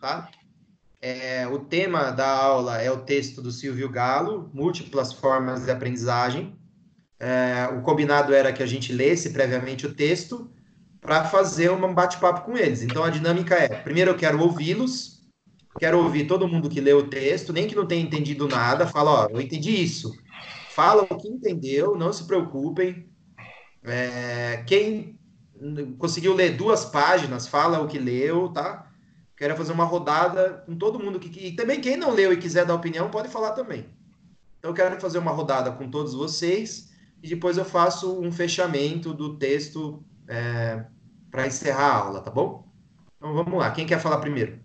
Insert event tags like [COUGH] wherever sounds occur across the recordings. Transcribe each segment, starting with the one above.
tá? É, o tema da aula é o texto do Silvio Galo, Múltiplas Formas de Aprendizagem. É, o combinado era que a gente lesse previamente o texto para fazer um bate-papo com eles. Então a dinâmica é: primeiro eu quero ouvi-los, quero ouvir todo mundo que leu o texto, nem que não tenha entendido nada, fala: ó, eu entendi isso. Fala o que entendeu, não se preocupem. É, quem conseguiu ler duas páginas, fala o que leu, tá? Quero fazer uma rodada com todo mundo que. E também quem não leu e quiser dar opinião, pode falar também. Então, eu quero fazer uma rodada com todos vocês e depois eu faço um fechamento do texto é, para encerrar a aula, tá bom? Então vamos lá. Quem quer falar primeiro?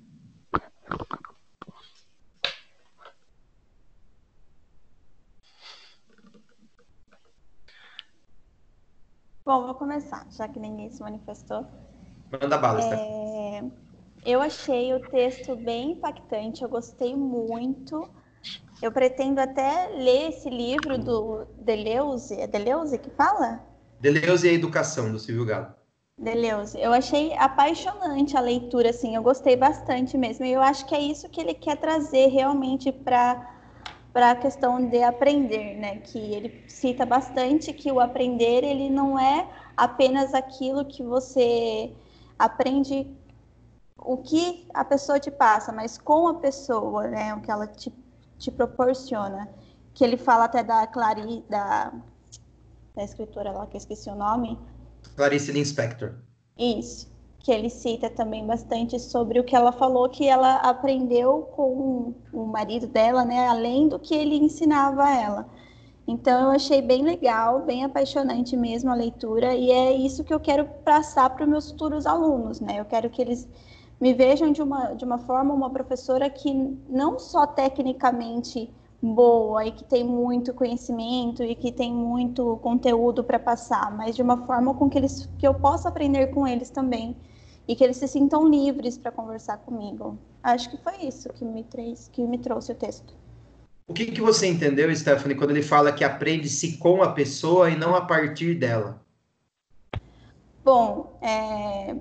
Bom, vou começar, já que ninguém se manifestou. Manda bala, é... Eu achei o texto bem impactante, eu gostei muito. Eu pretendo até ler esse livro do Deleuze. É Deleuze que fala? Deleuze e a Educação, do Silvio Galo. Deleuze. Eu achei apaixonante a leitura, assim, eu gostei bastante mesmo. E eu acho que é isso que ele quer trazer realmente para para a questão de aprender, né? Que ele cita bastante que o aprender ele não é apenas aquilo que você aprende o que a pessoa te passa, mas com a pessoa, né? O que ela te, te proporciona. Que ele fala até da Clarice, da, da escritora lá que eu esqueci o nome. Clarice Lispector. Isso que ele cita também bastante sobre o que ela falou que ela aprendeu com o marido dela, né, além do que ele ensinava a ela. Então eu achei bem legal, bem apaixonante mesmo a leitura e é isso que eu quero passar para os meus futuros alunos, né? Eu quero que eles me vejam de uma, de uma forma uma professora que não só tecnicamente boa e que tem muito conhecimento e que tem muito conteúdo para passar, mas de uma forma com que eles que eu possa aprender com eles também e que eles se sintam livres para conversar comigo. Acho que foi isso que me, três, que me trouxe o texto. O que, que você entendeu, Stephanie, quando ele fala que aprende-se com a pessoa e não a partir dela? Bom, é...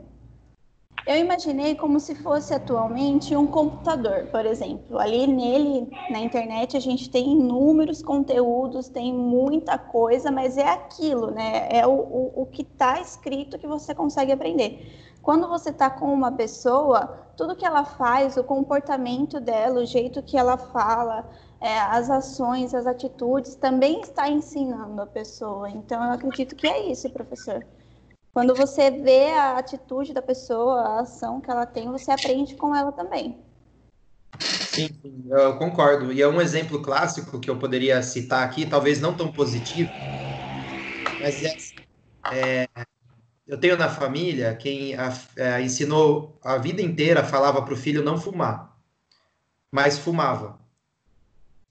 eu imaginei como se fosse atualmente um computador, por exemplo. Ali nele, na internet, a gente tem inúmeros conteúdos, tem muita coisa, mas é aquilo, né? É o, o, o que está escrito que você consegue aprender. Quando você está com uma pessoa, tudo que ela faz, o comportamento dela, o jeito que ela fala, é, as ações, as atitudes, também está ensinando a pessoa. Então, eu acredito que é isso, professor. Quando você vê a atitude da pessoa, a ação que ela tem, você aprende com ela também. Sim, eu concordo. E é um exemplo clássico que eu poderia citar aqui, talvez não tão positivo, mas é, é eu tenho na família quem a, a, ensinou a vida inteira, falava para o filho não fumar, mas fumava.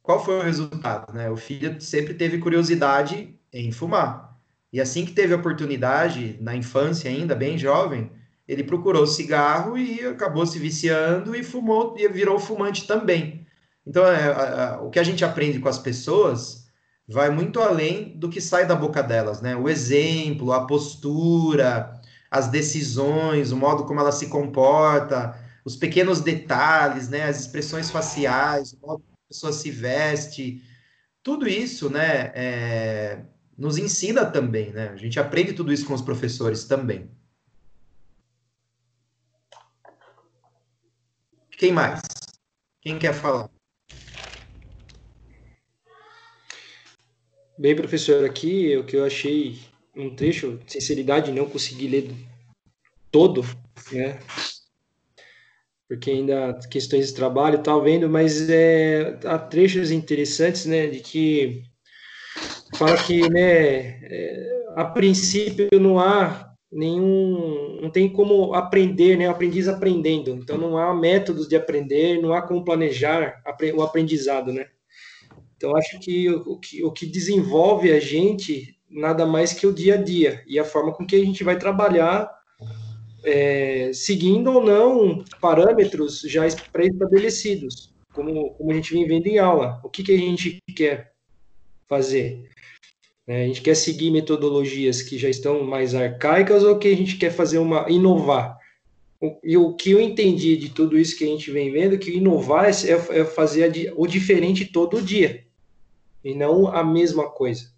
Qual foi o resultado? Né? O filho sempre teve curiosidade em fumar. E assim que teve oportunidade, na infância ainda, bem jovem, ele procurou cigarro e acabou se viciando e fumou e virou fumante também. Então, é, o que a gente aprende com as pessoas vai muito além do que sai da boca delas, né? O exemplo, a postura, as decisões, o modo como ela se comporta, os pequenos detalhes, né? As expressões faciais, o modo como a pessoa se veste, tudo isso, né? É, nos ensina também, né? A gente aprende tudo isso com os professores também. Quem mais? Quem quer falar? Bem, professor, aqui o que eu achei um trecho, sinceridade, não consegui ler todo, né? Porque ainda questões de trabalho e tal, vendo, mas é, há trechos interessantes, né, de que fala que, né, é, a princípio não há nenhum, não tem como aprender, né, o aprendiz aprendendo, então não há métodos de aprender, não há como planejar o aprendizado, né. Então, acho que o, que o que desenvolve a gente nada mais que o dia a dia e a forma com que a gente vai trabalhar, é, seguindo ou não parâmetros já pré-estabelecidos, como, como a gente vem vendo em aula. O que, que a gente quer fazer? É, a gente quer seguir metodologias que já estão mais arcaicas ou que a gente quer fazer uma inovar? e o que eu entendi de tudo isso que a gente vem vendo, que inovar é, é fazer o diferente todo dia, e não a mesma coisa.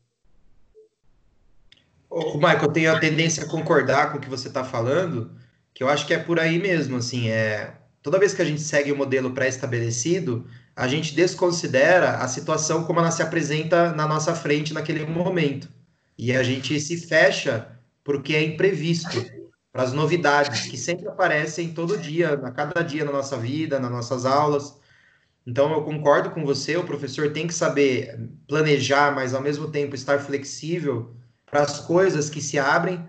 O Michael, eu tenho a tendência a concordar com o que você está falando, que eu acho que é por aí mesmo, assim, é toda vez que a gente segue o um modelo pré-estabelecido, a gente desconsidera a situação como ela se apresenta na nossa frente naquele momento. E a gente se fecha porque é imprevisto, para as novidades que sempre aparecem todo dia, a cada dia na nossa vida, nas nossas aulas. Então eu concordo com você, o professor tem que saber planejar, mas ao mesmo tempo estar flexível para as coisas que se abrem.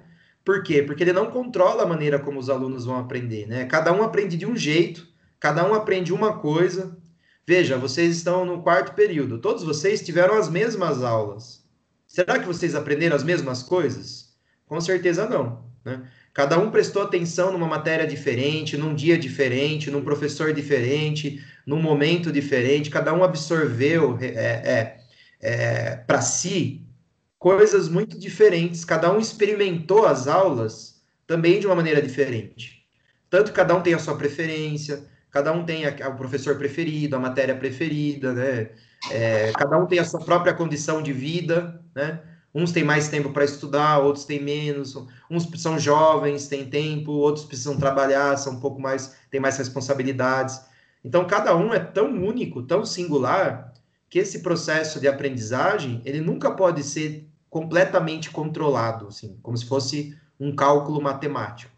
Por quê? Porque ele não controla a maneira como os alunos vão aprender, né? Cada um aprende de um jeito, cada um aprende uma coisa. Veja, vocês estão no quarto período, todos vocês tiveram as mesmas aulas. Será que vocês aprenderam as mesmas coisas? Com certeza não, né? Cada um prestou atenção numa matéria diferente, num dia diferente, num professor diferente, num momento diferente. Cada um absorveu é, é, é, para si coisas muito diferentes. Cada um experimentou as aulas também de uma maneira diferente. Tanto cada um tem a sua preferência, cada um tem o professor preferido, a matéria preferida, né? É, cada um tem a sua própria condição de vida, né? Uns têm mais tempo para estudar, outros têm menos. Uns são jovens, têm tempo, outros precisam trabalhar, são um pouco mais, têm mais responsabilidades. Então, cada um é tão único, tão singular, que esse processo de aprendizagem, ele nunca pode ser completamente controlado, assim, como se fosse um cálculo matemático.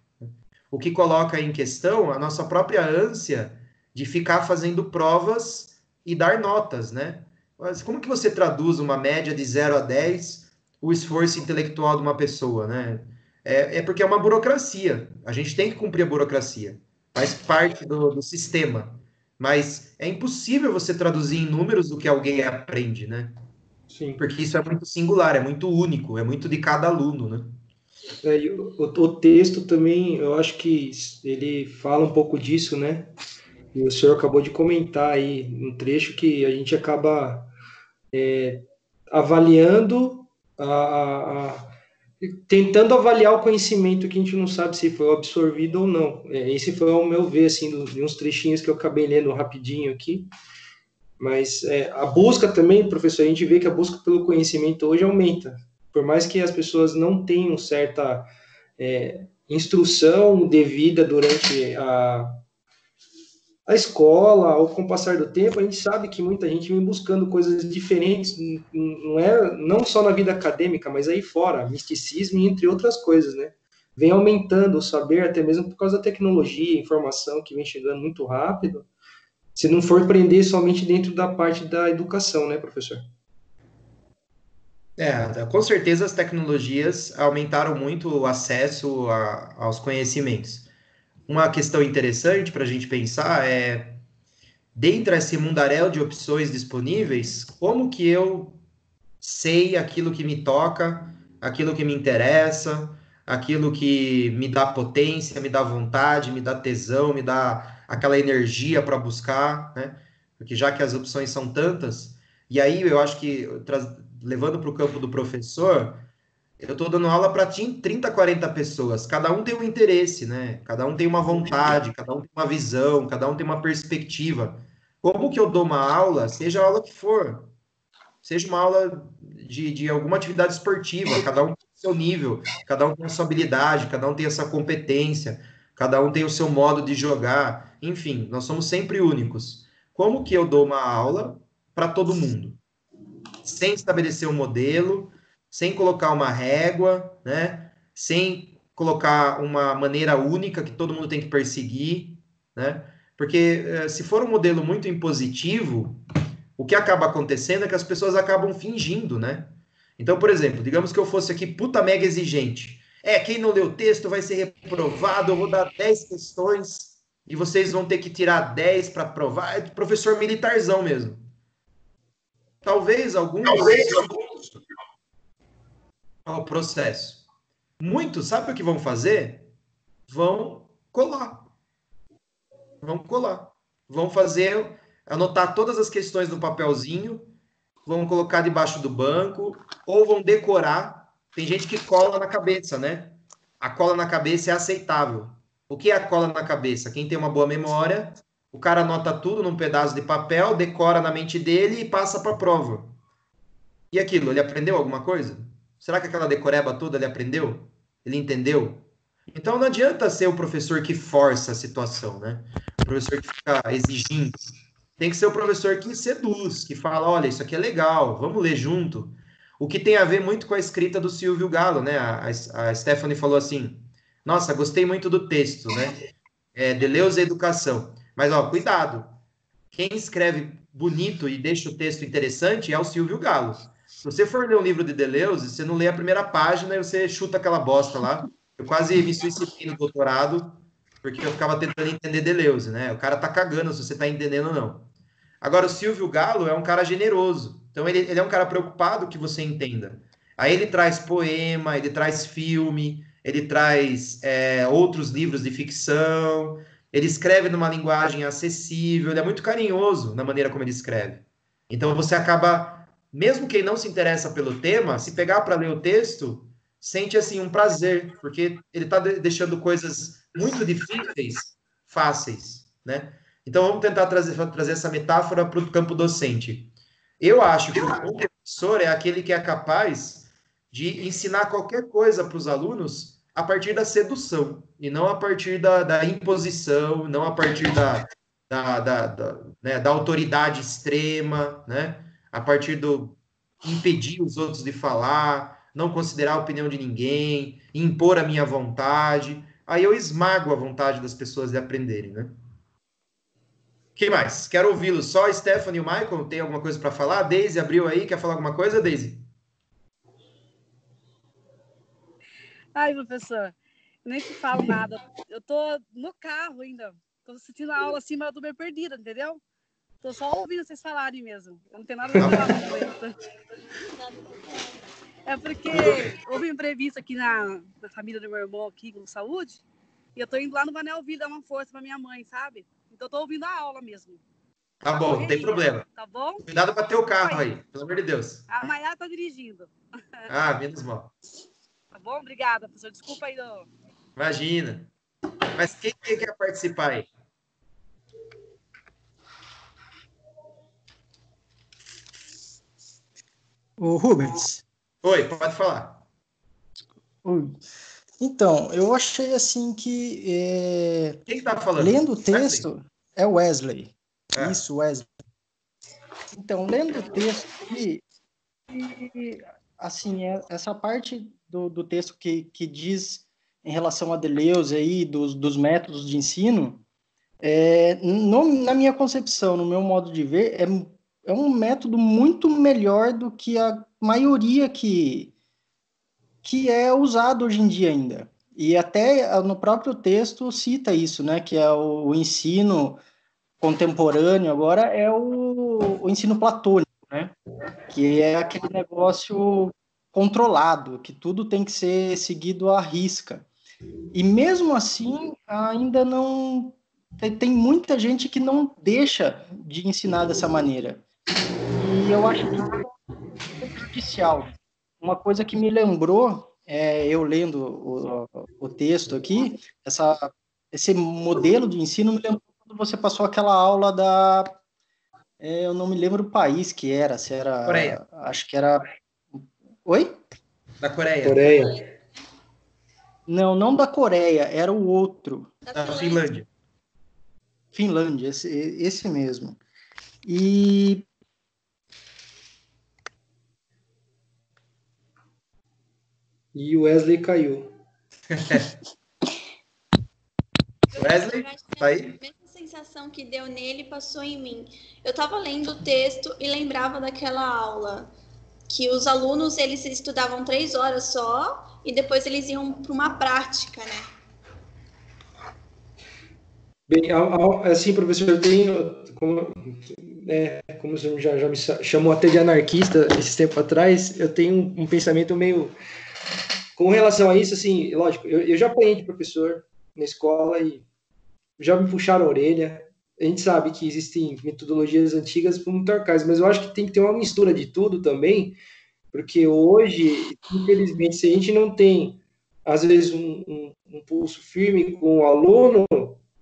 O que coloca em questão a nossa própria ânsia de ficar fazendo provas e dar notas, né? Mas como que você traduz uma média de 0 a 10 o esforço intelectual de uma pessoa, né? É, é porque é uma burocracia. A gente tem que cumprir a burocracia. Faz parte do, do sistema. Mas é impossível você traduzir em números o que alguém aprende, né? Sim. Porque isso é muito singular, é muito único, é muito de cada aluno, né? É, o, o, texto também, eu acho que ele fala um pouco disso, né? E o senhor acabou de comentar aí um trecho que a gente acaba é, avaliando a, a, tentando avaliar o conhecimento que a gente não sabe se foi absorvido ou não. É, esse foi o meu ver, assim, de uns trechinhos que eu acabei lendo rapidinho aqui. Mas é, a busca também, professor, a gente vê que a busca pelo conhecimento hoje aumenta. Por mais que as pessoas não tenham certa é, instrução devida durante a, a escola, ou com o passar do tempo, a gente sabe que muita gente vem buscando coisas diferentes, não é não só na vida acadêmica, mas aí fora, misticismo entre outras coisas, né? Vem aumentando o saber, até mesmo por causa da tecnologia, informação que vem chegando muito rápido. Se não for prender somente dentro da parte da educação, né, professor? É, com certeza as tecnologias aumentaram muito o acesso a, aos conhecimentos uma questão interessante para a gente pensar é, dentro desse mundaréu de opções disponíveis, como que eu sei aquilo que me toca, aquilo que me interessa, aquilo que me dá potência, me dá vontade, me dá tesão, me dá aquela energia para buscar, né? Porque já que as opções são tantas, e aí eu acho que levando para o campo do professor, eu estou dando aula para 30, 40 pessoas. Cada um tem um interesse, né? Cada um tem uma vontade, cada um tem uma visão, cada um tem uma perspectiva. Como que eu dou uma aula, seja a aula que for, seja uma aula de, de alguma atividade esportiva, cada um tem o seu nível, cada um tem a sua habilidade, cada um tem essa competência, cada um tem o seu modo de jogar. Enfim, nós somos sempre únicos. Como que eu dou uma aula para todo mundo? Sem estabelecer um modelo, sem colocar uma régua, né? Sem colocar uma maneira única que todo mundo tem que perseguir, né? Porque eh, se for um modelo muito impositivo, o que acaba acontecendo é que as pessoas acabam fingindo, né? Então, por exemplo, digamos que eu fosse aqui puta mega exigente. É, quem não leu o texto vai ser reprovado, eu vou dar 10 questões e vocês vão ter que tirar 10 para provar. É professor militarzão mesmo. Talvez alguns. Talvez alguns ao processo. Muitos, sabe o que vão fazer? Vão colar. Vão colar. Vão fazer, anotar todas as questões no papelzinho, vão colocar debaixo do banco, ou vão decorar. Tem gente que cola na cabeça, né? A cola na cabeça é aceitável. O que é a cola na cabeça? Quem tem uma boa memória, o cara anota tudo num pedaço de papel, decora na mente dele e passa para a prova. E aquilo, ele aprendeu alguma coisa? Será que aquela decoreba toda ele aprendeu? Ele entendeu? Então não adianta ser o professor que força a situação, né? O professor que fica exigindo. Tem que ser o professor que seduz, que fala, olha, isso aqui é legal, vamos ler junto. O que tem a ver muito com a escrita do Silvio Galo, né? A, a Stephanie falou assim, nossa, gostei muito do texto, né? É, Deleuze e Educação. Mas, ó, cuidado. Quem escreve bonito e deixa o texto interessante é o Silvio Galo. Se você for ler um livro de Deleuze, você não lê a primeira página e você chuta aquela bosta lá. Eu quase me suicidei no doutorado porque eu ficava tentando entender Deleuze, né? O cara tá cagando se você tá entendendo ou não. Agora, o Silvio Galo é um cara generoso. Então, ele, ele é um cara preocupado que você entenda. Aí ele traz poema, ele traz filme, ele traz é, outros livros de ficção, ele escreve numa linguagem acessível, ele é muito carinhoso na maneira como ele escreve. Então, você acaba mesmo quem não se interessa pelo tema, se pegar para ler o texto, sente assim um prazer, porque ele está deixando coisas muito difíceis fáceis, né? Então vamos tentar trazer, trazer essa metáfora para o campo docente. Eu acho que o professor é aquele que é capaz de ensinar qualquer coisa para os alunos a partir da sedução e não a partir da, da imposição, não a partir da, da, da, da, né, da autoridade extrema, né? a partir do impedir os outros de falar, não considerar a opinião de ninguém, impor a minha vontade. Aí eu esmago a vontade das pessoas de aprenderem, né? Quem mais? Quero ouvi-lo. Só Stephanie e o Michael tem alguma coisa para falar? Daisy abriu aí, quer falar alguma coisa, Daisy? Ai, professor, nem te falo nada. Eu tô no carro ainda. Tô assistindo a aula assim, mas eu tô meio perdida, entendeu? Tô só ouvindo vocês falarem mesmo. Eu não tenho nada a falar momento. É porque houve um imprevisto aqui na, na família do meu irmão aqui com saúde. E eu tô indo lá no Manelville dar uma força pra minha mãe, sabe? Então eu tô ouvindo a aula mesmo. Tá bom, não tem problema. Tá bom? Cuidado para ter o carro aí, pelo amor de Deus. A Maia tá dirigindo. Ah, menos mal. Bom? Obrigada, professor. Desculpa aí. Do... Imagina. Mas quem quer participar aí? O Rubens. Oi, pode falar. Então, eu achei assim que. É... Quem que tá falando? Lendo o texto, Wesley. é Wesley. É. Isso, Wesley. Então, lendo o texto, e, e, assim, é, essa parte do, do texto que, que diz em relação a Deleuze aí, dos, dos métodos de ensino, é, no, na minha concepção, no meu modo de ver, é é um método muito melhor do que a maioria que, que é usado hoje em dia ainda. E até ah, no próprio texto cita isso, né? Que é o, o ensino contemporâneo agora é o, o ensino platônico, né? Que é aquele negócio controlado, que tudo tem que ser seguido à risca. E mesmo assim, ainda não tem muita gente que não deixa de ensinar dessa maneira. E eu acho que é prejudicial. Uma coisa que me lembrou, é, eu lendo o, o texto aqui, essa, esse modelo de ensino me lembrou quando você passou aquela aula da. É, eu não me lembro o país que era, se era. Coreia. Acho que era. Oi? Da Coreia. Coreia. Não, não da Coreia, era o outro. Da Finlândia. Finlândia, esse, esse mesmo. E E o Wesley caiu. [LAUGHS] Wesley, tá aí? A mesma sensação que deu nele passou em mim. Eu estava lendo o texto e lembrava daquela aula que os alunos eles estudavam três horas só e depois eles iam para uma prática, né? Bem, assim, professor, eu tenho, como, é, como você já, já me chamou até de anarquista esse tempo atrás, eu tenho um pensamento meio com relação a isso, assim, lógico, eu, eu já apanhei de professor na escola e já me puxaram a orelha. A gente sabe que existem metodologias antigas muito arcaicas, mas eu acho que tem que ter uma mistura de tudo também, porque hoje, infelizmente, se a gente não tem às vezes, um, um, um pulso firme com o aluno,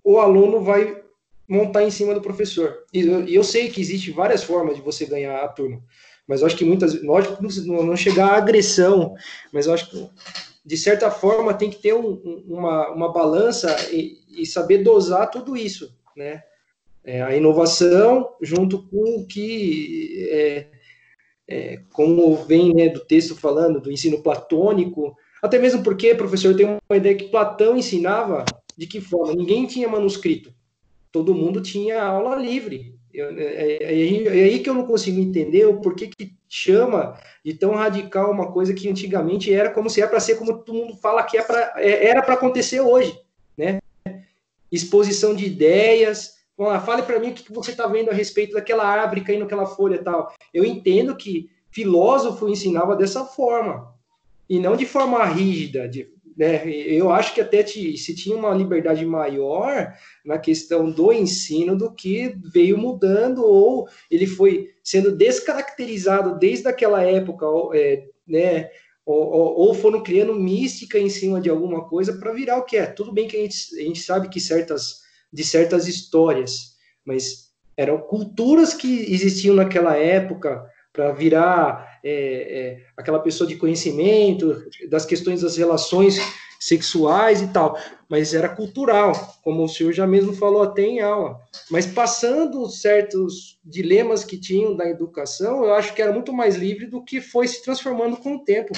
o aluno vai montar em cima do professor. E eu, eu, sei que existe várias formas de você ganhar a turma, mas eu acho que muitas, lógico, não, não chegar à agressão, mas eu acho que de certa forma tem que ter um, uma, uma balança e, e, saber dosar tudo isso, né? É, a inovação junto com o que, é, é, como vem né, do texto falando, do ensino platônico, até mesmo porque, professor, tem uma ideia que Platão ensinava de que forma? Ninguém tinha manuscrito, todo mundo tinha aula livre. É, é, é, é, aí que eu não consigo entender o porquê que chama de tão radical uma coisa que antigamente era como se era para ser como todo mundo fala que é pra, é, era para acontecer hoje, né? Exposição de ideias. Fale para mim o que você está vendo a respeito daquela árvore caindo aquela folha e tal. Eu entendo que filósofo ensinava dessa forma e não de forma rígida, de né, eu acho que até te, se tinha uma liberdade maior na questão do ensino do que veio mudando ou ele foi sendo descaracterizado desde aquela época, é, né, ou, ou, foram criando mística em cima de alguma coisa para virar o que é. Tudo bem que a gente, a gente sabe que certas de certas histórias, mas eram culturas que existiam naquela época para virar é, é, aquela pessoa de conhecimento das questões das relações sexuais e tal, mas era cultural, como o senhor já mesmo falou até em aula. Mas passando certos dilemas que tinham da educação, eu acho que era muito mais livre do que foi se transformando com o tempo.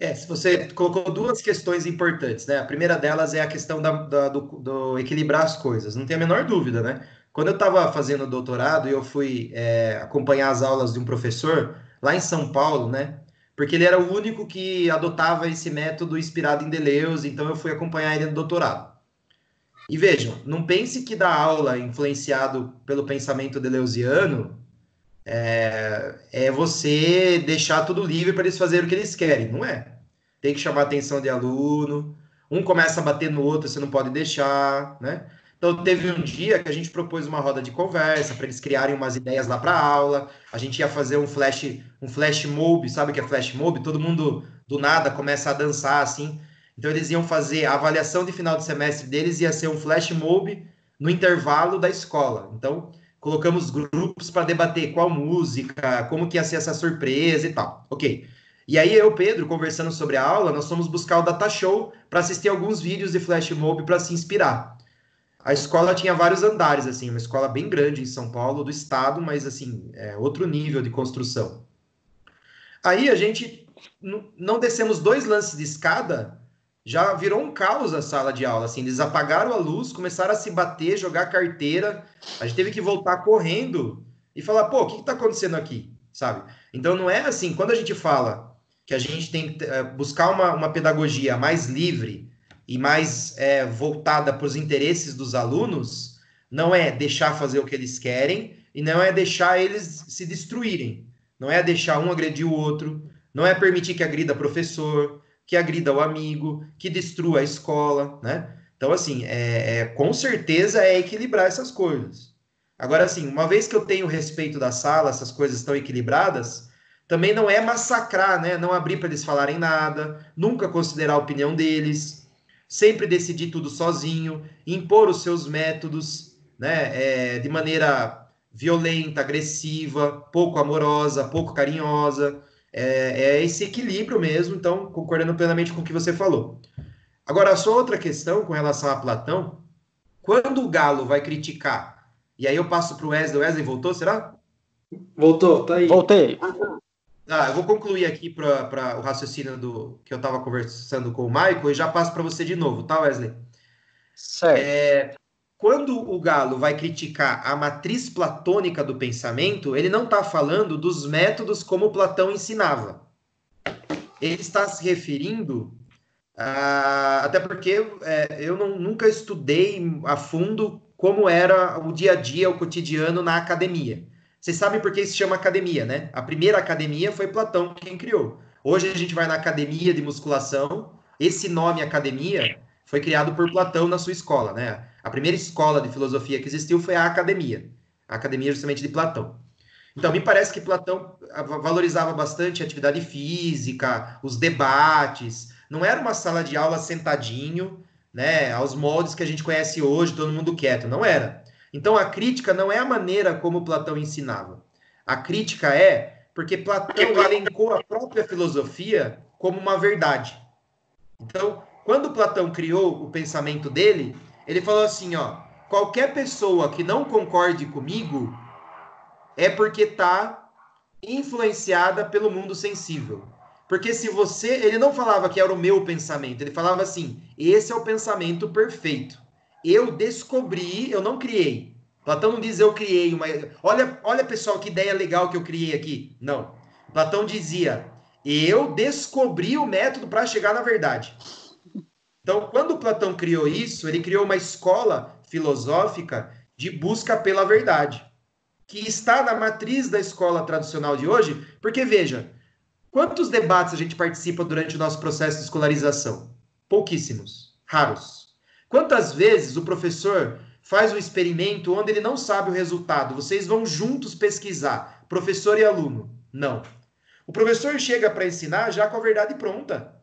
É, você colocou duas questões importantes, né? A primeira delas é a questão da, da, do, do equilibrar as coisas, não tem a menor dúvida, né? Quando eu estava fazendo doutorado e eu fui é, acompanhar as aulas de um professor lá em São Paulo, né? Porque ele era o único que adotava esse método inspirado em Deleuze, então eu fui acompanhar ele no doutorado. E vejam, não pense que dar aula influenciado pelo pensamento deleuziano é, é você deixar tudo livre para eles fazerem o que eles querem. Não é. Tem que chamar a atenção de aluno. Um começa a bater no outro, você não pode deixar, né? Então, teve um dia que a gente propôs uma roda de conversa para eles criarem umas ideias lá para aula. A gente ia fazer um flash, um flash mob, sabe o que é flash mob? Todo mundo do nada começa a dançar assim. Então, eles iam fazer a avaliação de final de semestre deles ia ser um flash mob no intervalo da escola. Então, colocamos grupos para debater qual música, como que ia ser essa surpresa e tal. Ok. E aí eu, Pedro, conversando sobre a aula, nós fomos buscar o Data Show para assistir alguns vídeos de flash mob para se inspirar. A escola tinha vários andares, assim, uma escola bem grande em São Paulo, do estado, mas assim, é outro nível de construção. Aí a gente não descemos dois lances de escada, já virou um caos a sala de aula, assim, eles apagaram a luz, começaram a se bater, jogar carteira, a gente teve que voltar correndo e falar, pô, o que está acontecendo aqui, sabe? Então não é assim, quando a gente fala que a gente tem que eh, buscar uma, uma pedagogia mais livre, e mais é, voltada para os interesses dos alunos, não é deixar fazer o que eles querem e não é deixar eles se destruírem. Não é deixar um agredir o outro, não é permitir que agrida professor, que agrida o amigo, que destrua a escola, né? Então, assim, é, é, com certeza é equilibrar essas coisas. Agora, assim, uma vez que eu tenho respeito da sala, essas coisas estão equilibradas, também não é massacrar, né? Não abrir para eles falarem nada, nunca considerar a opinião deles, sempre decidir tudo sozinho, impor os seus métodos, né, é, de maneira violenta, agressiva, pouco amorosa, pouco carinhosa. É, é, esse equilíbrio mesmo, então, concordando plenamente com o que você falou. Agora, só outra questão com relação a Platão, quando o Galo vai criticar, e aí eu passo para o Wesley, Wesley voltou, será? Voltou, tá aí. Voltei. Ah, eu vou concluir aqui para o raciocínio do que eu estava conversando com o Michael e já passo para você de novo, tá, Wesley? Certo. É, quando o Galo vai criticar a matriz platônica do pensamento, ele não está falando dos métodos como Platão ensinava. Ele está se referindo, a, até porque é, eu não, nunca estudei a fundo como era o dia a dia, o cotidiano na academia. Vocês sabem por que se chama academia, né? A primeira academia foi Platão quem criou. Hoje a gente vai na academia de musculação. Esse nome academia foi criado por Platão na sua escola, né? A primeira escola de filosofia que existiu foi a academia. A academia justamente de Platão. Então, me parece que Platão valorizava bastante a atividade física, os debates. Não era uma sala de aula sentadinho, né, aos moldes que a gente conhece hoje, todo mundo quieto. Não era. Então, a crítica não é a maneira como Platão ensinava. A crítica é porque Platão elencou a própria filosofia como uma verdade. Então, quando Platão criou o pensamento dele, ele falou assim, ó, qualquer pessoa que não concorde comigo é porque está influenciada pelo mundo sensível. Porque se você, ele não falava que era o meu pensamento, ele falava assim: esse é o pensamento perfeito. Eu descobri, eu não criei. Platão não diz eu criei uma. Olha, olha pessoal, que ideia legal que eu criei aqui. Não. Platão dizia: eu descobri o método para chegar na verdade. Então, quando Platão criou isso, ele criou uma escola filosófica de busca pela verdade, que está na matriz da escola tradicional de hoje, porque veja, quantos debates a gente participa durante o nosso processo de escolarização? Pouquíssimos, raros. Quantas vezes o professor faz um experimento onde ele não sabe o resultado? Vocês vão juntos pesquisar, professor e aluno? Não. O professor chega para ensinar já com a verdade pronta.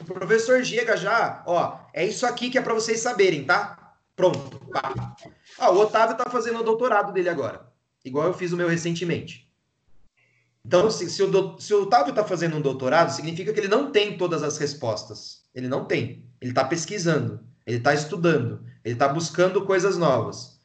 O professor chega já, ó, é isso aqui que é para vocês saberem, tá? Pronto. Pá. Ah, o Otávio tá fazendo o doutorado dele agora, igual eu fiz o meu recentemente. Então, se, se, o, se o Otávio está fazendo um doutorado, significa que ele não tem todas as respostas. Ele não tem. Ele está pesquisando, ele está estudando, ele está buscando coisas novas.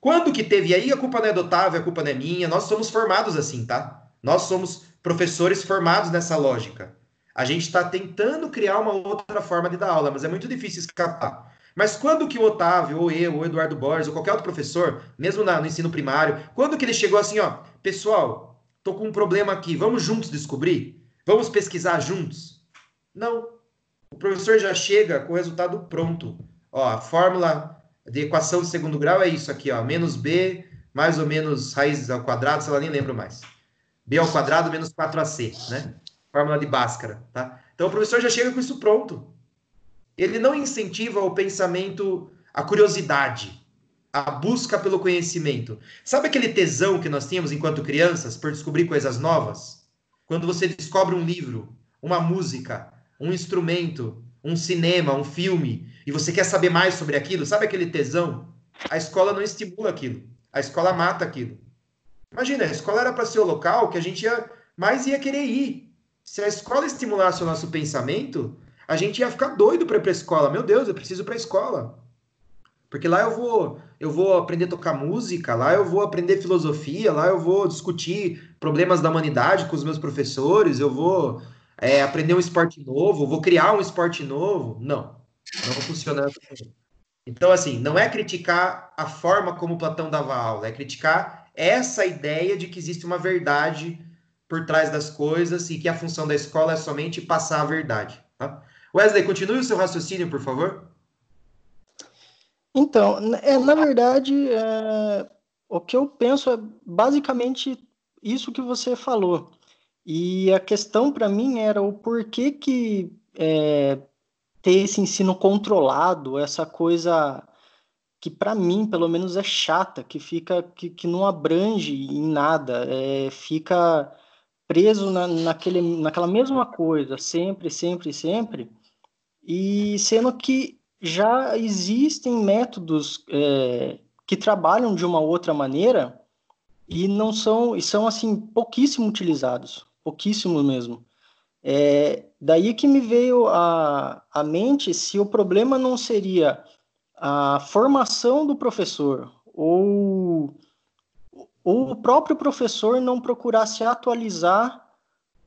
Quando que teve aí, a culpa não é do Otávio, a culpa não é minha. Nós somos formados assim, tá? Nós somos professores formados nessa lógica. A gente está tentando criar uma outra forma de dar aula, mas é muito difícil escapar. Mas quando que o Otávio, ou eu, ou o Eduardo Borges, ou qualquer outro professor, mesmo na, no ensino primário, quando que ele chegou assim, ó, pessoal, tô com um problema aqui, vamos juntos descobrir? Vamos pesquisar juntos? Não. O professor já chega com o resultado pronto. Ó, a fórmula de equação de segundo grau é isso aqui, ó, menos b mais ou menos raiz ao quadrado, sei lá, nem lembro mais b ao quadrado menos 4ac, né? Fórmula de Bhaskara, tá? Então o professor já chega com isso pronto. Ele não incentiva o pensamento, a curiosidade, a busca pelo conhecimento. Sabe aquele tesão que nós tínhamos enquanto crianças por descobrir coisas novas? Quando você descobre um livro, uma música, um instrumento, um cinema, um filme, e você quer saber mais sobre aquilo, sabe aquele tesão? A escola não estimula aquilo. A escola mata aquilo. Imagina, a escola era para ser o local que a gente ia, mais ia querer ir. Se a escola estimulasse o nosso pensamento, a gente ia ficar doido para ir para a escola. Meu Deus, eu preciso ir para a escola. Porque lá eu vou, eu vou aprender a tocar música, lá eu vou aprender filosofia, lá eu vou discutir problemas da humanidade com os meus professores, eu vou é, aprender um esporte novo, vou criar um esporte novo. Não, não funciona. Então, assim, não é criticar a forma como Platão dava aula, é criticar essa ideia de que existe uma verdade por trás das coisas e que a função da escola é somente passar a verdade. Tá? Wesley, continue o seu raciocínio, por favor. Então, é, na verdade, é, o que eu penso é basicamente isso que você falou. E a questão para mim era o porquê que é, ter esse ensino controlado, essa coisa que para mim, pelo menos, é chata, que fica que, que não abrange em nada, é, fica preso na, naquele, naquela mesma coisa, sempre, sempre, sempre, e sendo que já existem métodos é, que trabalham de uma outra maneira e não são e são assim pouquíssimo utilizados, pouquíssimo mesmo. É, daí que me veio a, a mente se o problema não seria a formação do professor ou o próprio professor não procurar se atualizar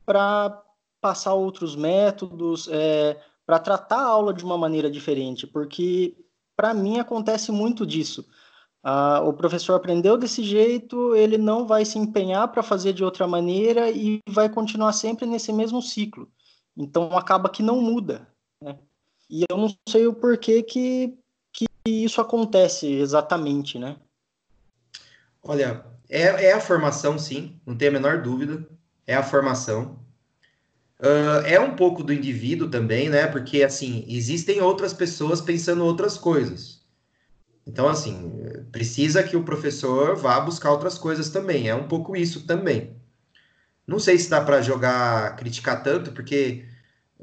para passar outros métodos, é, para tratar a aula de uma maneira diferente, porque para mim acontece muito disso. Ah, o professor aprendeu desse jeito, ele não vai se empenhar para fazer de outra maneira e vai continuar sempre nesse mesmo ciclo. Então acaba que não muda. Né? E eu não sei o porquê que isso acontece exatamente, né? Olha, é, é a formação, sim, não tem a menor dúvida. É a formação. Uh, é um pouco do indivíduo também, né? Porque, assim, existem outras pessoas pensando outras coisas. Então, assim, precisa que o professor vá buscar outras coisas também. É um pouco isso também. Não sei se dá para jogar, criticar tanto, porque,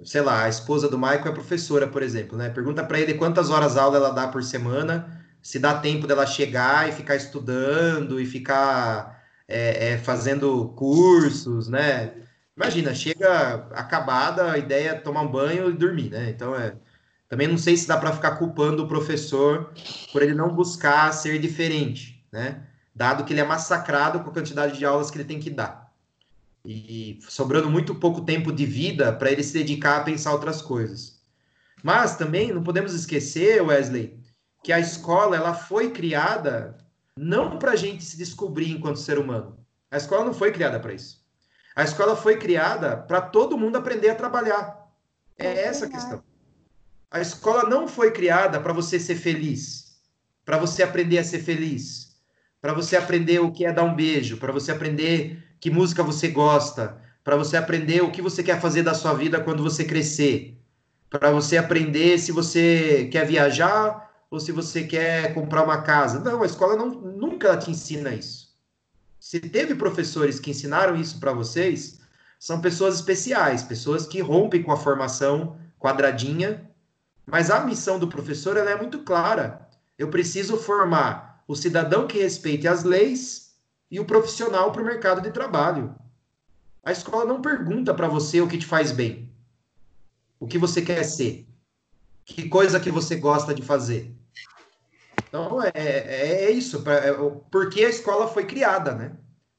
sei lá, a esposa do Michael é professora, por exemplo, né? Pergunta para ele quantas horas aula ela dá por semana, se dá tempo dela chegar e ficar estudando e ficar é, é, fazendo cursos, né? Imagina, chega acabada, a ideia é tomar um banho e dormir, né? Então, é, também não sei se dá para ficar culpando o professor por ele não buscar ser diferente, né? Dado que ele é massacrado com a quantidade de aulas que ele tem que dar. E sobrando muito pouco tempo de vida para ele se dedicar a pensar outras coisas. Mas também não podemos esquecer, Wesley, que a escola ela foi criada não para a gente se descobrir enquanto ser humano. A escola não foi criada para isso. A escola foi criada para todo mundo aprender a trabalhar. É essa a questão. A escola não foi criada para você ser feliz, para você aprender a ser feliz, para você aprender o que é dar um beijo, para você aprender que música você gosta, para você aprender o que você quer fazer da sua vida quando você crescer, para você aprender se você quer viajar ou se você quer comprar uma casa. Não, a escola não, nunca te ensina isso. Se teve professores que ensinaram isso para vocês, são pessoas especiais, pessoas que rompem com a formação quadradinha mas a missão do professor é muito clara. Eu preciso formar o cidadão que respeite as leis e o profissional para o mercado de trabalho. A escola não pergunta para você o que te faz bem, o que você quer ser, que coisa que você gosta de fazer. Então é, é, é isso, pra, é, porque a escola foi criada, né?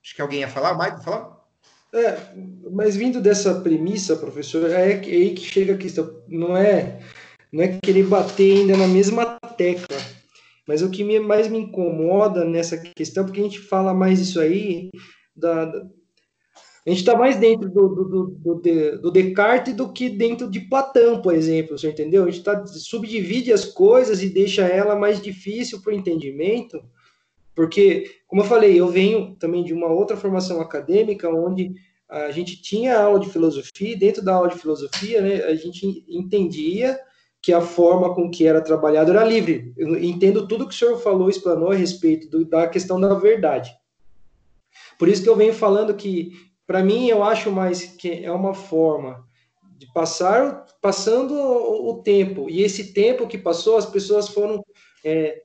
Acho que alguém ia falar, Mike, falar? É, mas vindo dessa premissa, professor, é, é aí que chega a questão. Não é não é querer bater ainda na mesma tecla. Mas o que mais me incomoda nessa questão, porque a gente fala mais isso aí, da a gente está mais dentro do, do, do, do, Descartes do que dentro de Platão, por exemplo, você entendeu? A gente tá, subdivide as coisas e deixa ela mais difícil para o entendimento, porque, como eu falei, eu venho também de uma outra formação acadêmica, onde a gente tinha aula de filosofia, e dentro da aula de filosofia, né, a gente entendia que a forma com que era trabalhado era livre. Eu entendo tudo que o senhor falou, explanou a respeito da questão da verdade. Por isso que eu venho falando que, para mim, eu acho mais que é uma forma de passar, passando o, o tempo, e esse tempo que passou, as pessoas foram é,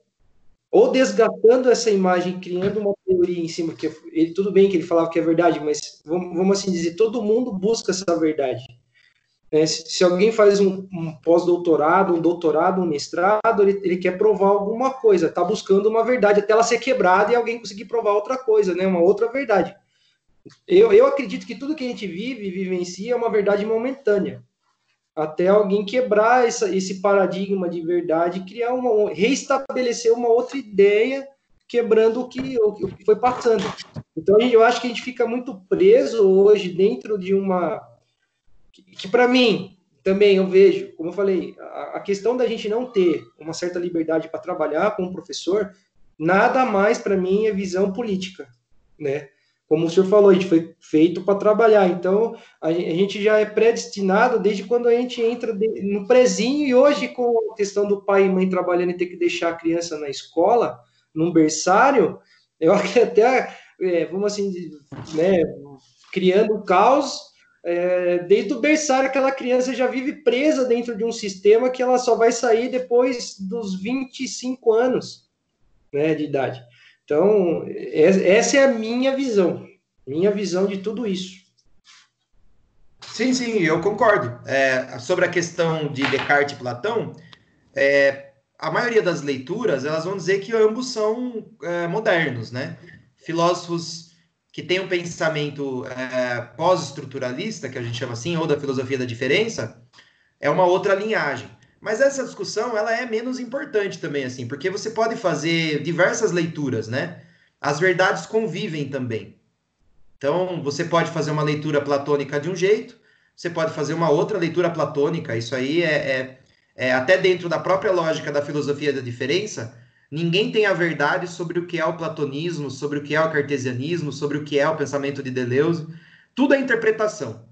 ou desgastando essa imagem, criando uma teoria em cima, que ele, tudo bem que ele falava que é verdade, mas vamos, vamos assim dizer, todo mundo busca essa verdade. É, se, se, alguém faz um, um pós-doutorado, um doutorado, um mestrado, ele, ele quer provar alguma coisa, está buscando uma verdade até ela ser quebrada e alguém conseguir provar outra coisa, né? Uma outra verdade. Eu, eu acredito que tudo que a gente vive e vivencia é uma verdade momentânea. Até alguém quebrar essa, esse paradigma de verdade, criar uma, reestabelecer uma outra ideia, quebrando o que, o que foi passando. Então, eu acho que a gente fica muito preso hoje dentro de uma que, que para mim também eu vejo, como eu falei, a, a, questão da gente não ter uma certa liberdade para trabalhar com um professor, nada mais para mim é visão política, né? Como o senhor falou, a gente foi feito para trabalhar, então a, gente já é predestinado desde quando a gente entra no prezinho e hoje com a questão do pai e mãe trabalhando e ter que deixar a criança na escola, num berçário, eu [LAUGHS] acho que até, é, vamos assim, né, criando caos é, desde o berçário, aquela criança já vive presa dentro de um sistema que ela só vai sair depois dos 25 anos né, de idade. Então, essa é a minha visão, minha visão de tudo isso. Sim, sim, eu concordo. É, sobre a questão de Descartes e Platão, é, a maioria das leituras elas vão dizer que ambos são é, modernos, né? Filósofos que tem um pensamento é, pós-estruturalista, que a gente chama assim, ou da filosofia da diferença, é uma outra linhagem. Mas essa discussão, ela é menos importante também, assim, porque você pode fazer diversas leituras, né? As verdades convivem também. Então, você pode fazer uma leitura platônica de um jeito, você pode fazer uma outra leitura platônica, isso aí é, é, é até dentro da própria lógica da filosofia da diferença, Ninguém tem a verdade sobre o que é o platonismo, sobre o que é o cartesianismo, sobre o que é o pensamento de Deleuze. Tudo é interpretação.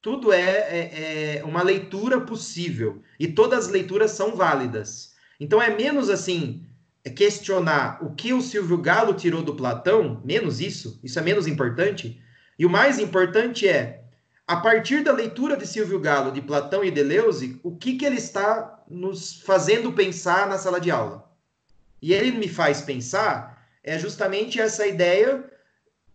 Tudo é, é, é uma leitura possível. E todas as leituras são válidas. Então é menos assim é questionar o que o Silvio Galo tirou do Platão, menos isso, isso é menos importante. E o mais importante é, a partir da leitura de Silvio Galo, de Platão e Deleuze, o que, que ele está nos fazendo pensar na sala de aula. E ele me faz pensar é justamente essa ideia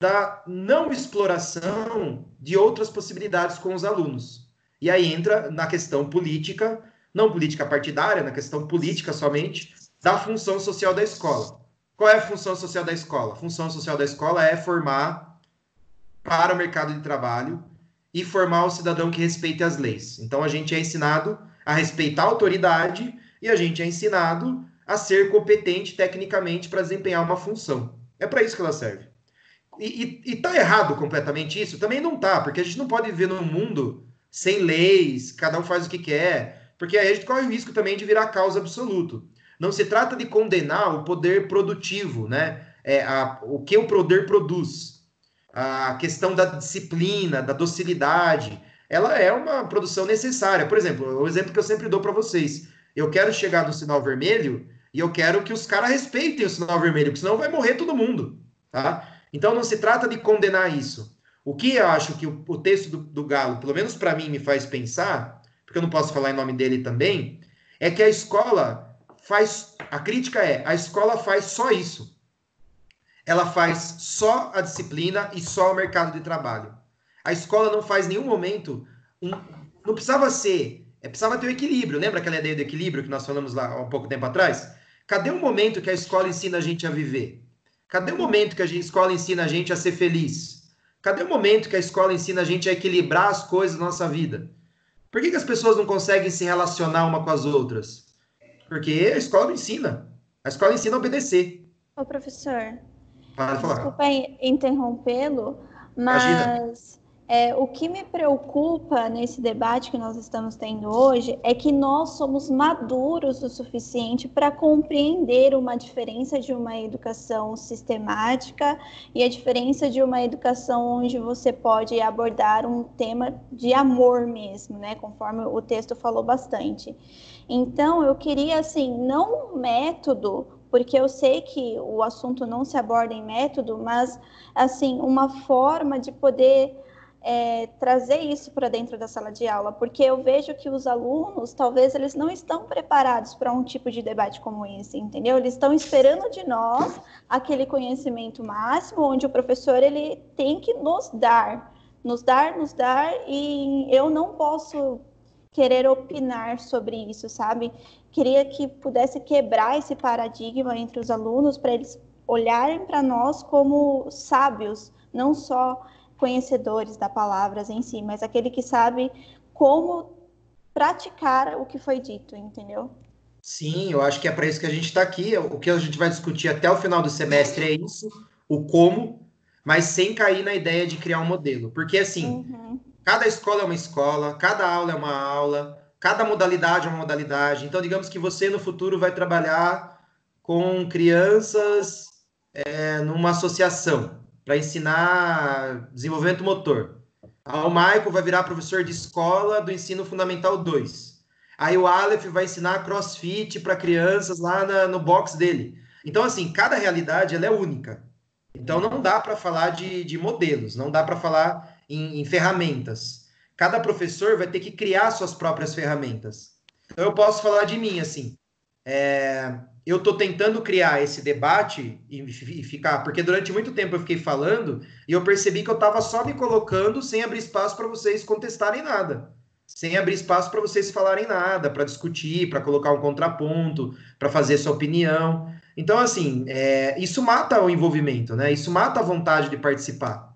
da não exploração de outras possibilidades com os alunos. E aí entra na questão política, não política partidária, na questão política somente, da função social da escola. Qual é a função social da escola? A função social da escola é formar para o mercado de trabalho e formar o cidadão que respeite as leis. Então a gente é ensinado a respeitar a autoridade e a gente é ensinado a ser competente tecnicamente para desempenhar uma função. É para isso que ela serve. E, e, e tá errado completamente isso? Também não tá, porque a gente não pode viver num mundo sem leis, cada um faz o que quer, porque aí a gente corre o risco também de virar causa absoluto. Não se trata de condenar o poder produtivo, né? É, a, o que o poder produz. A questão da disciplina, da docilidade, ela é uma produção necessária. Por exemplo, o exemplo que eu sempre dou para vocês. Eu quero chegar no sinal vermelho e eu quero que os caras respeitem o sinal vermelho, porque senão vai morrer todo mundo, tá? Então não se trata de condenar isso. O que eu acho que o, o texto do, do Galo, pelo menos para mim, me faz pensar, porque eu não posso falar em nome dele também, é que a escola faz. A crítica é: a escola faz só isso. Ela faz só a disciplina e só o mercado de trabalho. A escola não faz nenhum momento. Um, não precisava ser. É, precisava ter o um equilíbrio. Lembra aquela ideia do equilíbrio que nós falamos lá há um pouco tempo atrás? Cadê o momento que a escola ensina a gente a viver? Cadê o momento que a escola ensina a gente a ser feliz? Cadê o momento que a escola ensina a gente a equilibrar as coisas da nossa vida? Por que, que as pessoas não conseguem se relacionar uma com as outras? Porque a escola não ensina. A escola ensina a obedecer. Ô, professor. Pode falar. Desculpa interrompê-lo, mas é, o que me preocupa nesse debate que nós estamos tendo hoje é que nós somos maduros o suficiente para compreender uma diferença de uma educação sistemática e a diferença de uma educação onde você pode abordar um tema de amor mesmo, né? Conforme o texto falou bastante. Então, eu queria, assim, não um método, porque eu sei que o assunto não se aborda em método, mas, assim, uma forma de poder é, trazer isso para dentro da sala de aula, porque eu vejo que os alunos, talvez, eles não estão preparados para um tipo de debate como esse, entendeu? Eles estão esperando de nós aquele conhecimento máximo, onde o professor, ele tem que nos dar, nos dar, nos dar, e eu não posso querer opinar sobre isso, sabe? Queria que pudesse quebrar esse paradigma entre os alunos para eles olharem para nós como sábios, não só conhecedores da palavras em si, mas aquele que sabe como praticar o que foi dito, entendeu? Sim, eu acho que é para isso que a gente está aqui. O que a gente vai discutir até o final do semestre é isso, o como, mas sem cair na ideia de criar um modelo. Porque, assim, uhum. Cada escola é uma escola, cada aula é uma aula, cada modalidade é uma modalidade. Então, digamos que você no futuro vai trabalhar com crianças é, numa associação para ensinar desenvolvimento motor. o Michael vai virar professor de escola do ensino fundamental 2. Aí o Aleph vai ensinar crossfit para crianças lá na, no box dele. Então, assim, cada realidade ela é única. Então, não dá para falar de, de modelos, não dá para falar em, em ferramentas. Cada professor vai ter que criar suas próprias ferramentas. Então, eu posso falar de mim, assim. É, eu estou tentando criar esse debate e, e, ficar, porque durante muito tempo eu fiquei falando e eu percebi que eu estava só me colocando sem abrir espaço para vocês contestarem nada, sem abrir espaço para vocês falarem nada, para discutir, para colocar um contraponto, para fazer sua opinião. Então, assim, é, isso mata o envolvimento, né? Isso mata a vontade de participar.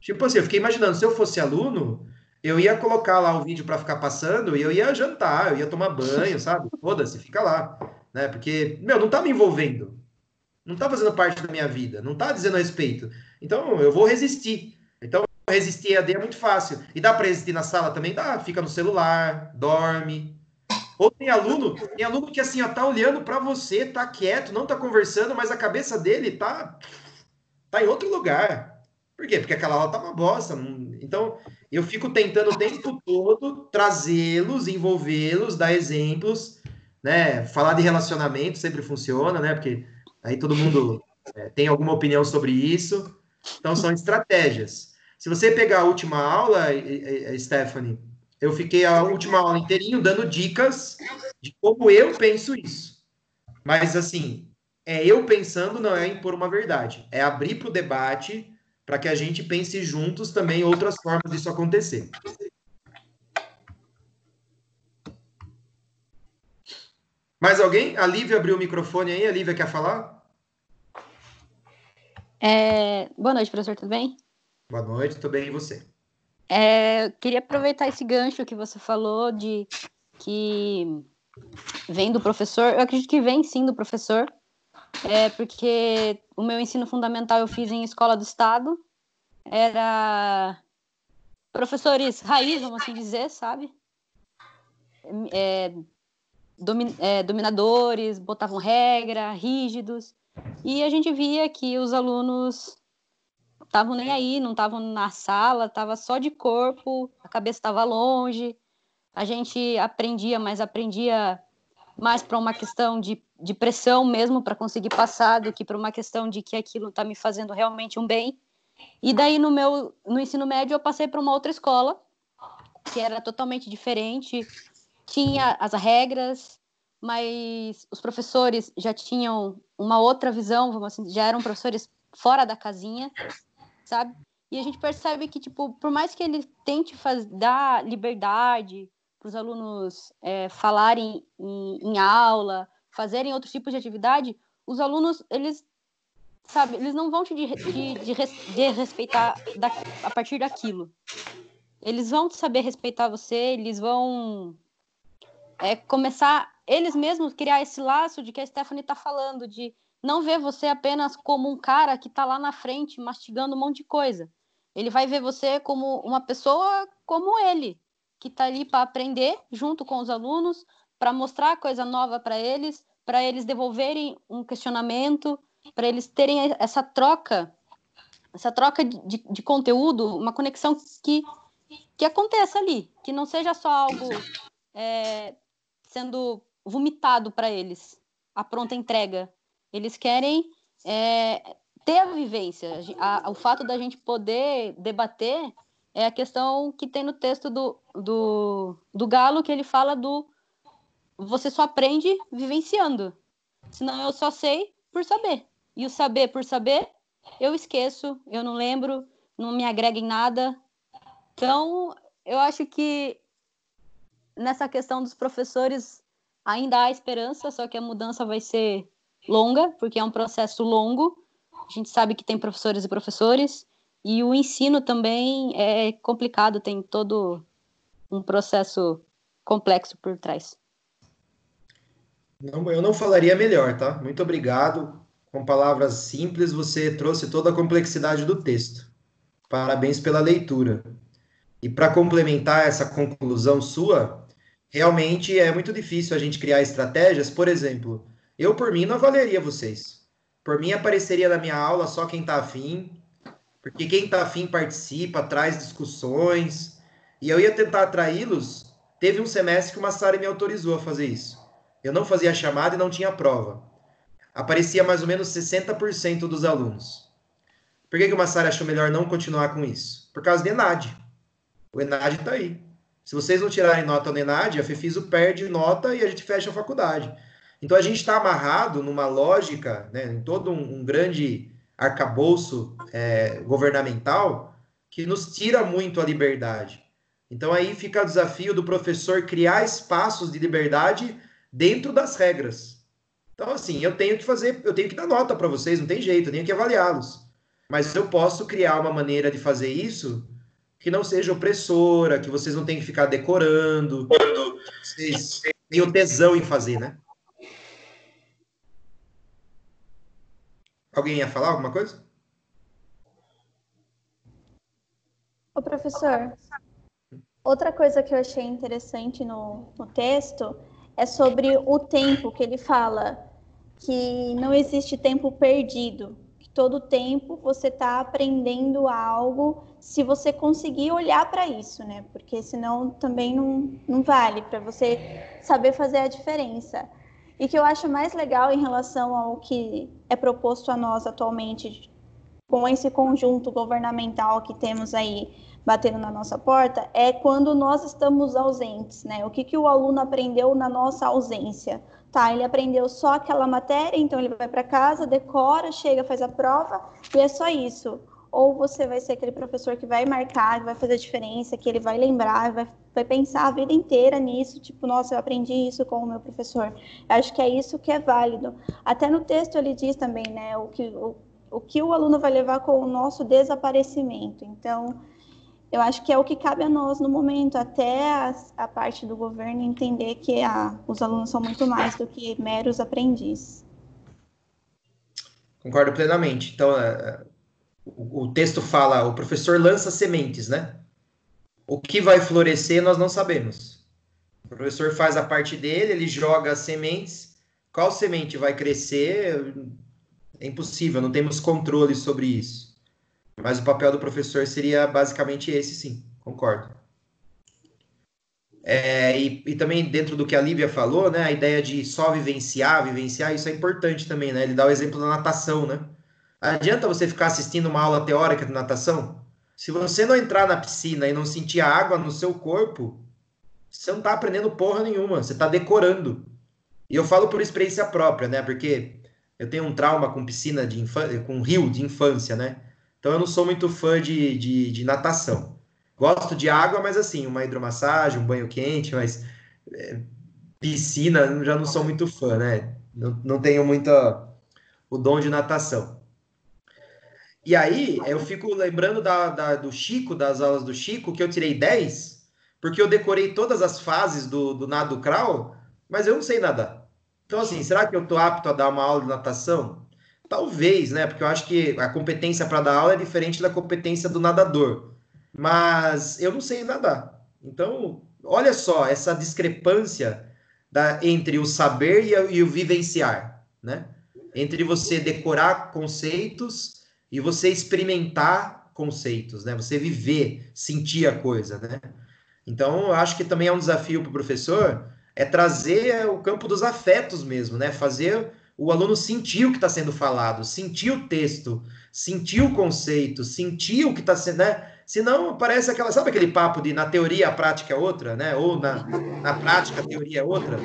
Tipo assim, eu fiquei imaginando, se eu fosse aluno, eu ia colocar lá o vídeo para ficar passando e eu ia jantar, eu ia tomar banho, sabe? [LAUGHS] Foda-se, fica lá. Né? Porque, meu, não tá me envolvendo. Não tá fazendo parte da minha vida. Não tá dizendo a respeito. Então, eu vou resistir. Então, resistir AD é muito fácil. E dá para resistir na sala também? Dá. Fica no celular, dorme. Ou tem aluno, tem aluno que assim, ó, tá olhando para você, tá quieto, não tá conversando, mas a cabeça dele tá, tá em outro lugar. Por quê? Porque aquela aula tá uma bosta. Então, eu fico tentando o tempo todo trazê-los, envolvê-los, dar exemplos, né? Falar de relacionamento sempre funciona, né? Porque aí todo mundo é, tem alguma opinião sobre isso. Então, são estratégias. Se você pegar a última aula, Stephanie, eu fiquei a última aula inteirinho dando dicas de como eu penso isso. Mas, assim, é eu pensando, não é impor uma verdade. É abrir para o debate para que a gente pense juntos também outras formas disso acontecer. Mais alguém? A Lívia abriu o microfone aí. A Lívia quer falar? É... Boa noite, professor, tudo bem? Boa noite, tudo bem e você? É, queria aproveitar esse gancho que você falou de que vem do professor. Eu acredito que vem sim do professor, é porque o meu ensino fundamental eu fiz em escola do estado. Era professores raiz, vamos assim dizer, sabe? É, é, dominadores, botavam regra, rígidos, e a gente via que os alunos estavam nem aí, não estavam na sala, estava só de corpo, a cabeça estava longe. A gente aprendia, mas aprendia mais para uma questão de, de pressão mesmo para conseguir passar do que para uma questão de que aquilo está me fazendo realmente um bem. E daí no meu no ensino médio eu passei para uma outra escola que era totalmente diferente, tinha as regras, mas os professores já tinham uma outra visão, vamos assim, já eram professores fora da casinha, sabe? E a gente percebe que, tipo, por mais que ele tente faz, dar liberdade para os alunos é, falarem em, em, aula, fazerem outros tipos de atividade, os alunos, eles, sabe, eles não vão te de, de, de, de respeitar da, a partir daquilo. Eles vão saber respeitar você, eles vão é, começar eles mesmos criar esse laço de que a Stephanie está falando, de não ver você apenas como um cara que está lá na frente mastigando um monte de coisa. Ele vai ver você como uma pessoa como ele, que está ali para aprender junto com os alunos, para mostrar coisa nova para eles, para eles devolverem um questionamento, para eles terem essa troca, essa troca de, de, conteúdo, uma conexão que, que aconteça ali, que não seja só algo é, sendo vomitado para eles, a pronta entrega. Eles querem é, ter a vivência. A, a, o fato da gente poder debater é a questão que tem no texto do, do, do Galo, que ele fala do você só aprende vivenciando. Senão eu só sei por saber. E o saber por saber, eu esqueço, eu não lembro, não me agrega em nada. Então, eu acho que nessa questão dos professores ainda há esperança, só que a mudança vai ser longa, porque é um processo longo. A gente sabe que tem professores e professores, e o ensino também é complicado, tem todo um processo complexo por trás. Não, eu não falaria melhor, tá? Muito obrigado. Com palavras simples, você trouxe toda a complexidade do texto. Parabéns pela leitura. E para complementar essa conclusão sua, realmente é muito difícil a gente criar estratégias. Por exemplo, eu por mim não avaliaria vocês. Por mim apareceria na minha aula só quem está afim, porque quem está afim participa, traz discussões, e eu ia tentar atraí-los. Teve um semestre que uma Massari me autorizou a fazer isso. Eu não fazia chamada e não tinha prova. Aparecia mais ou menos 60% dos alunos. Por que, que o Massari achou melhor não continuar com isso? Por causa do Enad. O Enad está aí. Se vocês não tirarem nota no ENAD, a FEFISO perde nota e a gente fecha a faculdade. Então a gente está amarrado numa lógica, né, em todo um, um grande arcabouço é, governamental que nos tira muito a liberdade. Então aí fica o desafio do professor criar espaços de liberdade dentro das regras. Então assim, eu tenho que fazer, eu tenho que dar nota para vocês, não tem jeito, eu tenho que avaliá-los. Mas eu posso criar uma maneira de fazer isso que não seja opressora, que vocês não tenham que ficar decorando, vocês tenham tesão em fazer, né? Alguém ia falar alguma coisa? Ô, professor, outra coisa que eu achei interessante no, no texto é sobre o tempo que ele fala que não existe tempo perdido, que todo tempo você está aprendendo algo se você conseguir olhar para isso, né? Porque senão também não, não vale para você saber fazer a diferença. E que eu acho mais legal em relação ao que é proposto a nós atualmente, com esse conjunto governamental que temos aí batendo na nossa porta, é quando nós estamos ausentes, né? O que, que o aluno aprendeu na nossa ausência? Tá, ele aprendeu só aquela matéria, então ele vai para casa, decora, chega, faz a prova e é só isso. Ou você vai ser aquele professor que vai marcar, que vai fazer a diferença, que ele vai lembrar, vai, vai pensar a vida inteira nisso, tipo, nossa, eu aprendi isso com o meu professor. Eu acho que é isso que é válido. Até no texto ele diz também, né, o que o, o que o aluno vai levar com o nosso desaparecimento. Então, eu acho que é o que cabe a nós no momento, até a, a parte do governo entender que a, os alunos são muito mais do que meros aprendizes. Concordo plenamente. Então, é, o, texto fala, o professor lança sementes, né? O que vai florescer nós não sabemos. O professor faz a parte dele, ele joga as sementes. Qual semente vai crescer? É impossível, não temos controle sobre isso. Mas o papel do professor seria basicamente esse, sim, concordo. É, e, e, também dentro do que a Lívia falou, né, a ideia de só vivenciar, vivenciar, isso é importante também, né? Ele dá o exemplo da natação, né? Adianta você ficar assistindo uma aula teórica de natação? Se você não entrar na piscina e não sentir a água no seu corpo, você não está aprendendo porra nenhuma, você está decorando. E eu falo por experiência própria, né? Porque eu tenho um trauma com piscina de infância, com rio de infância, né? Então eu não sou muito fã de, de, de, natação. Gosto de água, mas assim, uma hidromassagem, um banho quente, mas é, piscina já não sou muito fã, né? Não, não tenho muito o dom de natação. E aí eu fico lembrando da, da, do Chico, das aulas do Chico, que eu tirei 10, porque eu decorei todas as fases do, do nado crawl, mas eu não sei nadar. Então, assim, será que eu tô apto a dar uma aula de natação? Talvez, né? Porque eu acho que a competência para dar aula é diferente da competência do nadador. Mas eu não sei nadar. Então, olha só essa discrepância da, entre o saber e, e o vivenciar, né? Entre você decorar conceitos e você experimentar conceitos, né? Você viver, sentir a coisa, né? Então, eu acho que também é um desafio para o professor é trazer o campo dos afetos mesmo, né? Fazer o aluno sentir o que está sendo falado, sentir o texto, sentir o conceito, sentir o que está sendo, né? Senão parece aquela, sabe aquele papo de na teoria a prática é outra, né? Ou na, na prática a teoria é outra.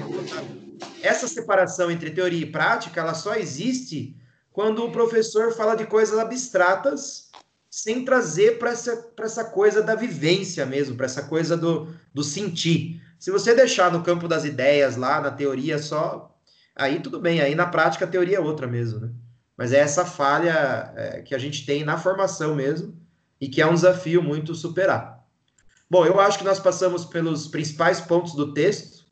Essa separação entre teoria e prática, ela só existe quando o professor fala de coisas abstratas sem trazer para essa, essa coisa da vivência mesmo, para essa coisa do, do sentir. Se você deixar no campo das ideias lá, na teoria só, aí tudo bem, aí na prática a teoria é outra mesmo, né? Mas é essa falha é, que a gente tem na formação mesmo e que é um desafio muito superar. Bom, eu acho que nós passamos pelos principais pontos do texto,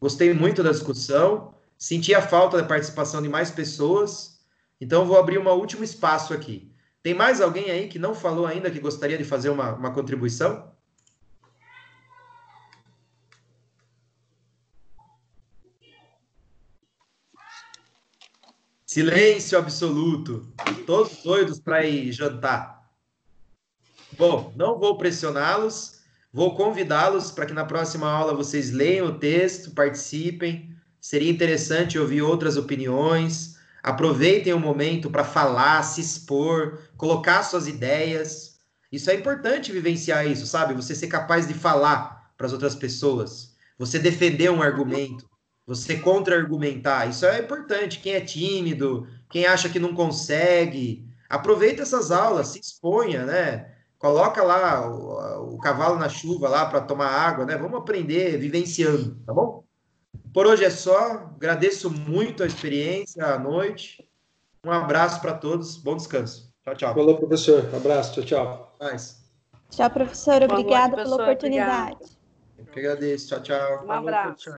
gostei muito da discussão, senti a falta da participação de mais pessoas, então vou abrir um último espaço aqui. Tem mais alguém aí que não falou ainda que gostaria de fazer uma, uma contribuição? Silêncio absoluto. Todos doidos para ir jantar. Bom, não vou pressioná-los. Vou convidá-los para que na próxima aula vocês leiam o texto, participem. Seria interessante ouvir outras opiniões. Aproveitem o momento para falar, se expor, colocar suas ideias. Isso é importante vivenciar isso, sabe? Você ser capaz de falar para as outras pessoas. Você defender um argumento você contra-argumentar. Isso é importante. Quem é tímido, quem acha que não consegue, aproveita essas aulas, se exponha, né? Coloca lá o, o cavalo na chuva lá para tomar água, né? Vamos aprender vivenciando, tá bom? Por hoje é só. Agradeço muito a experiência, a noite. Um abraço para todos. Bom descanso. Tchau, tchau. Falou, professor. Abraço. Tchau, tchau. Mais. Tchau, professor. Obrigada pela oportunidade. Eu que agradeço. Tchau, tchau. Um abraço.